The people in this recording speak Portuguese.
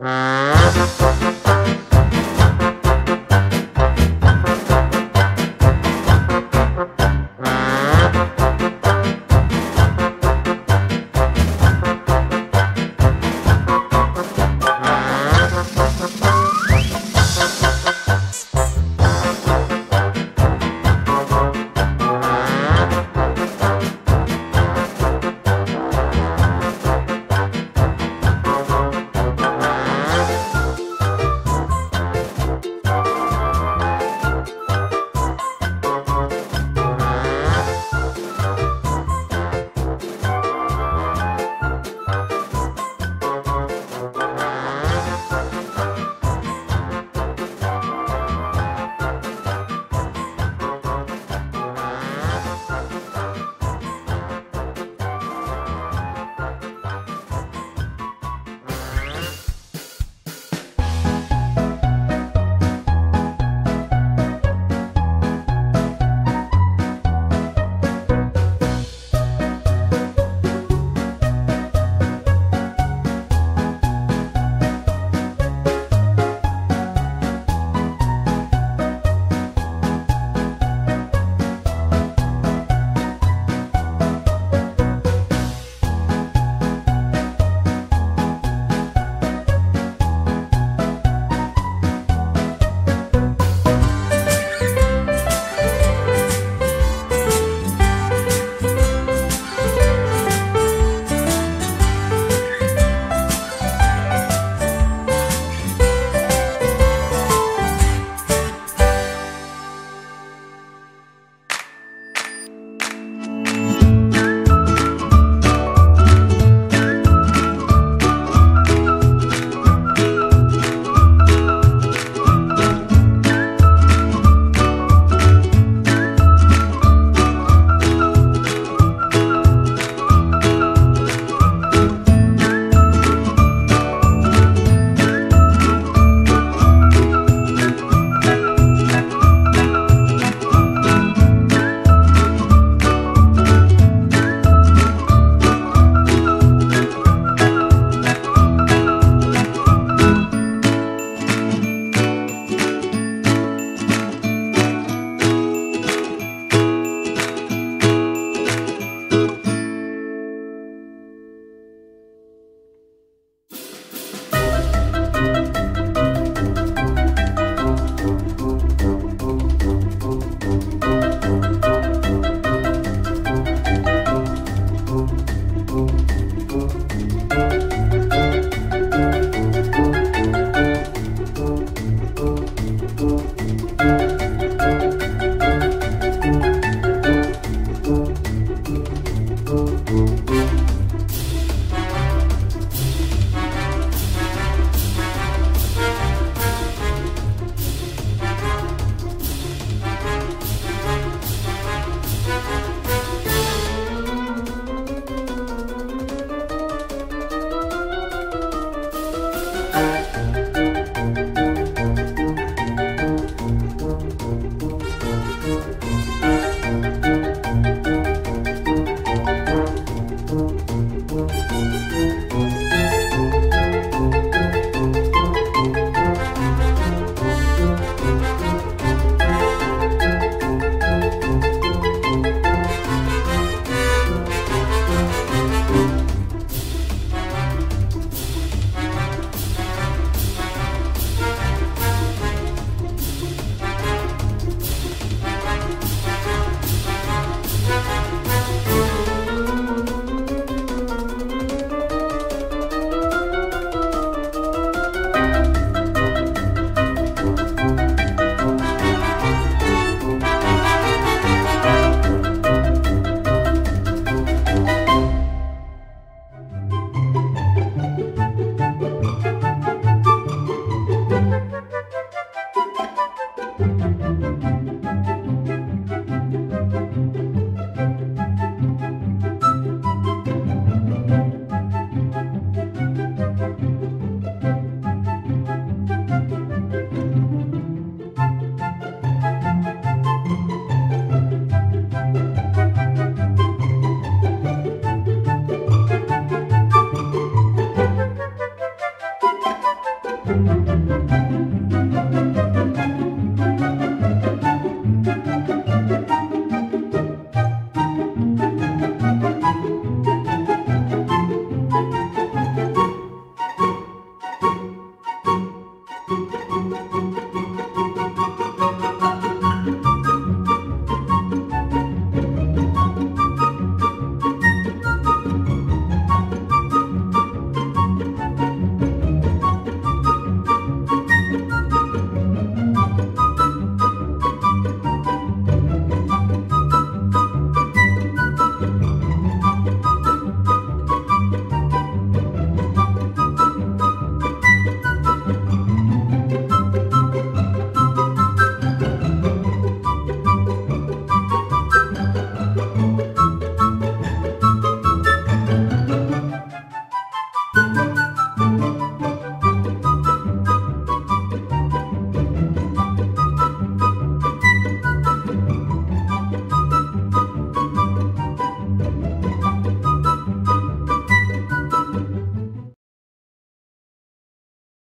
Música